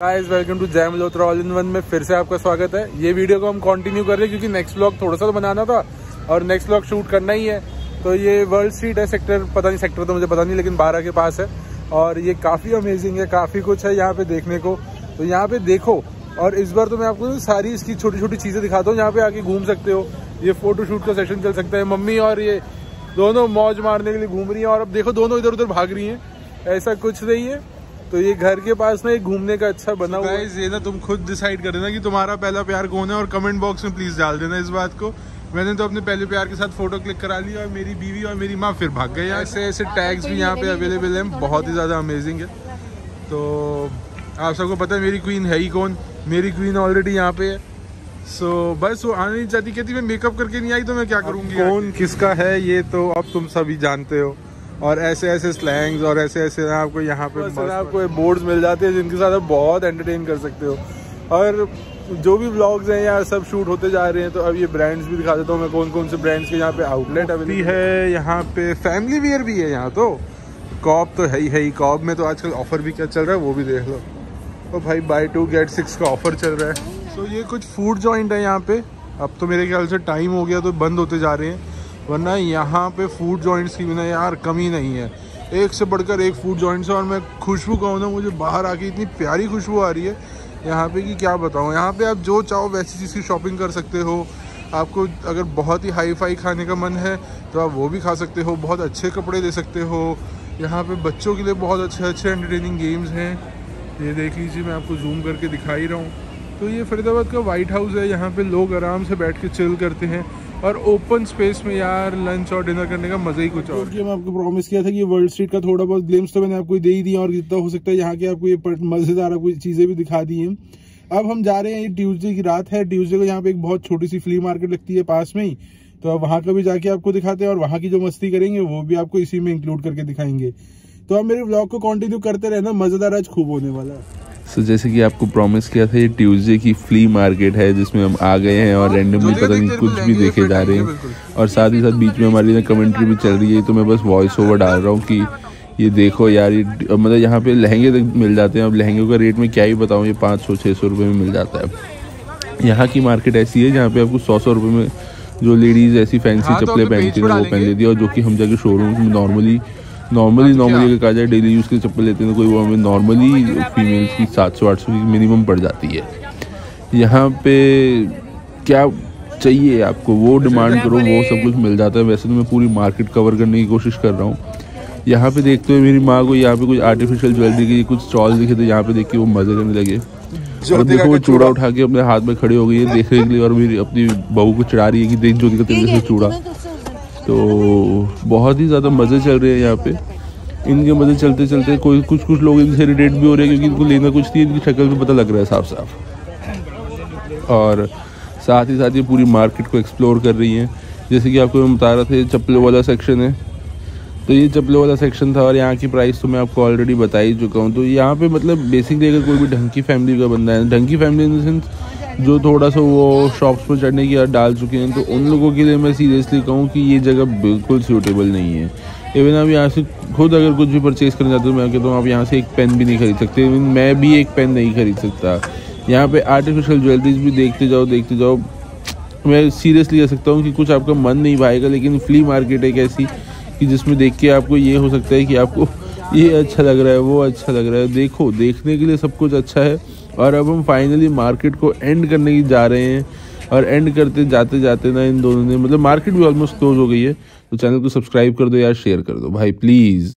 Guys welcome to जय Malhotra all in one में फिर से आपका स्वागत है। ये वीडियो को हम कंटिन्यू कर रहे हैं क्योंकि नेक्स्ट ब्लॉग थोड़ा सा तो बनाना था और नेक्स्ट ब्लॉग शूट करना ही है। तो ये वर्ल्ड स्ट्रीट है सेक्टर पता नहीं सेक्टर तो मुझे पता नहीं, लेकिन बारह के पास है। और ये काफ़ी अमेजिंग है, काफ़ी कुछ है यहाँ पे देखने को। तो यहाँ पे देखो, और इस बार तो मैं आपको सारी इसकी छोटी छोटी चीज़ें दिखाता हूँ यहाँ पे आके घूम सकते हो। ये फ़ोटो शूट का सेशन चल सकता है, मम्मी और ये दोनों मौज मारने के लिए घूम रही हैं। और अब देखो, दोनों इधर उधर भाग रही हैं। ऐसा कुछ नहीं है। तो ये घर के पास ना एक घूमने का अच्छा बना हुआ है ये ना तुम खुद डिसाइड कर देना कि तुम्हारा पहला प्यार कौन है और कमेंट बॉक्स में प्लीज़ डाल देना इस बात को। मैंने तो अपने पहले प्यार के साथ फ़ोटो क्लिक करा लिया और मेरी बीवी और मेरी माँ फिर भाग गई। ऐसे ऐसे टैग्स भी यहाँ पे अवेलेबल हैं बहुत ही ज़्यादा अमेजिंग है। तो आप सबको पता है मेरी क्वीन है ही कौन? मेरी क्वीन ऑलरेडी यहाँ पे है। सो so, बस वो आने नहीं चाहती कहती मैं मेकअप करके नहीं आई तो मैं क्या करूँगी? कौन किसका है ये तो अब तुम सभी जानते हो। और ऐसे ऐसे स्लैंग्स और ऐसे ऐसे आपको यहाँ पे आपको बोर्ड्स मिल जाते हैं जिनके साथ आप बहुत एंटरटेन कर सकते हो। और जो भी ब्लॉग्स हैं यार सब शूट होते जा रहे हैं तो अब ये ब्रांड्स भी दिखा देता हूँ मैं कौन कौन से ब्रांड्स के यहाँ पे आउटलेट अभी है यहाँ पे फैमिली वियर भी है यहाँ तो। कॉप तो है ही है ही। कॉप में तो आजकल ऑफ़र भी क्या चल रहा है वो भी देख लो। तो भाई बाई टू गेट सिक्स का ऑफ़र चल रहा है। तो ये कुछ फ़ूड जॉइंट है यहाँ पे। अब तो मेरे ख्याल से टाइम हो गया तो बंद होते जा रहे हैं। वरना यहाँ पे फ़ूड जॉइंट्स की बिना यार कमी नहीं है। एक से बढ़कर एक फ़ूड जॉइंट्स है और मैं खुशबू कहूँ ना, मुझे बाहर आके इतनी प्यारी खुशबू आ रही है। यहाँ पे कि क्या बताऊँ, यहाँ पे आप जो चाहो वैसी चीज़ की शॉपिंग कर सकते हो। आपको अगर बहुत ही हाई फाई खाने का मन है तो आप वो भी खा सकते हो, बहुत अच्छे कपड़े ले सकते हो। यहाँ पे बच्चों के लिए बहुत अच्छे अच्छे एंटरटेनिंग गेम्स हैं। ये देख लीजिए, मैं आपको जूम करके दिखा ही रहा हूँ। तो ये फरीदाबाद का वाइट हाउस है, यहाँ पे लोग आराम से बैठ के चिल करते हैं। और ओपन स्पेस में यार लंच और डिनर करने का मज़ा ही कुछ और। मैं आपको प्रॉमिस किया था कि वर्ल्ड स्ट्रीट का थोड़ा बहुत ग्लेम्स तो मैंने आपको दे ही दिया और जितना हो सकता है यहाँ के आपको ये मज़ेदार आपको चीज़ें भी दिखा दी हैं। अब हम जा रहे हैं ये ट्यूसडे की रात है। ट्यूजडे को यहाँ पे एक बहुत छोटी सी फ्ली मार्केट लगती है पास में ही। तो अब वहाँ का भी जाके आपको दिखाते हैं और वहाँ की जो मस्ती करेंगे, वो भी आपको इसी में इंक्लूड करके दिखाएँगे। तो आप मेरे ब्लॉग को कंटिन्यू करते रहना। मज़ेदार आज खूब होने वाला है। सो so, जैसे कि आपको प्रॉमिस किया था ये ट्यूसडे की फ्ली मार्केट है जिसमें हम आ गए हैं और रैंडमली पता नहीं कुछ भी देखे जा रहे हैं और साथ ही साथ बीच में हमारी ना कमेंट्री भी चल रही है तो मैं बस वॉइस ओवर डाल रहा हूँ कि ये देखो यार ये मतलब यहाँ पे लहंगे तक मिल जाते हैं अब लहंगे का रेट में क्या ही बताऊँ ये पाँच सौ छः सौ रुपये में मिल जाता है। यहाँ की मार्केट ऐसी है जहाँ पे आपको सौ सौ रुपये में जो लेडीज़ ऐसी फैंसी हाँ, तो चप्पलें पहनती हैं वो पहन लेती है और जो कि हम जाके शोरूम में नॉर्मली नॉर्मली नॉर्मली अगर कहा जाए डेली यूज़ की चप्पल लेते हैं तो कोई वो हमें नॉर्मली फीमेल्स की सात सौ आठ सौ की मिनिमम पड़ जाती है। यहाँ पे क्या चाहिए आपको? वो डिमांड करो वो सब कुछ मिल जाता है। वैसे तो मैं पूरी मार्केट कवर करने की कोशिश कर रहा हूँ। यहाँ पे देखते हुए मेरी माँ को यहाँ पे कुछ आर्टिफिशियल ज्वेलरी की कुछ स्टॉल दिखे थे यहाँ पे देख के वो मज़े करने लगे। और देखो वो चूड़ा उठा के अपने हाथ में खड़े हो गई है देखने के लिए और मेरी अपनी बहू को चढ़ा रही है कि देख ज्योति का तेरे से चूड़ा। तो बहुत ही ज़्यादा मज़े चल रहे हैं यहाँ पे। इनके मज़े चलते चलते कोई कुछ कुछ लोग इनसे रिलेट भी हो रहे हैं क्योंकि इनको लेना कुछ थी इनकी शक्ल भी पता लग रहा है साफ़ साफ़। और साथ ही साथ ये पूरी मार्केट को एक्सप्लोर कर रही हैं। जैसे कि आपको मैं बता रहा था चप्पलों वाला सेक्शन है। तो ये चप्पलों वाला सेक्शन था और यहाँ की प्राइस तो मैं आपको ऑलरेडी बता ही चुका हूँ। तो यहाँ पे मतलब बेसिकली अगर कोई भी ढंग की फैमिली का बंदा है, ढंग की फैमिली इन द सेंस जो थोड़ा सा वो शॉप्स पर चढ़ने की याद डाल चुके हैं तो उन लोगों के लिए मैं सीरियसली कहूँ कि ये जगह बिल्कुल सूटेबल नहीं है। इवन आप यहाँ से खुद अगर कुछ भी परचेज करना चाहते हो, मैं कहता हूँ आप यहाँ से एक पेन भी नहीं खरीद सकते। इवन मैं भी एक पेन नहीं खरीद सकता। यहाँ पे आर्टिफिशियल ज्वेलरीज भी देखते जाओ देखते जाओ। मैं सीरियसली कह सकता हूँ कि कुछ आपका मन नहीं पाएगा लेकिन फ्ली मार्केट एक ऐसी कि जिसमें देख के आपको ये हो सकता है कि आपको ये अच्छा लग रहा है, वो अच्छा लग रहा है। देखो, देखने के लिए सब कुछ अच्छा है। और अब हम फाइनली मार्केट को एंड करने की जा रहे हैं और एंड करते जाते जाते ना इन दोनों ने मतलब मार्केट भी ऑलमोस्ट क्लोज हो गई है तो चैनल को सब्सक्राइब कर दो यार शेयर कर दो। भाई प्लीज़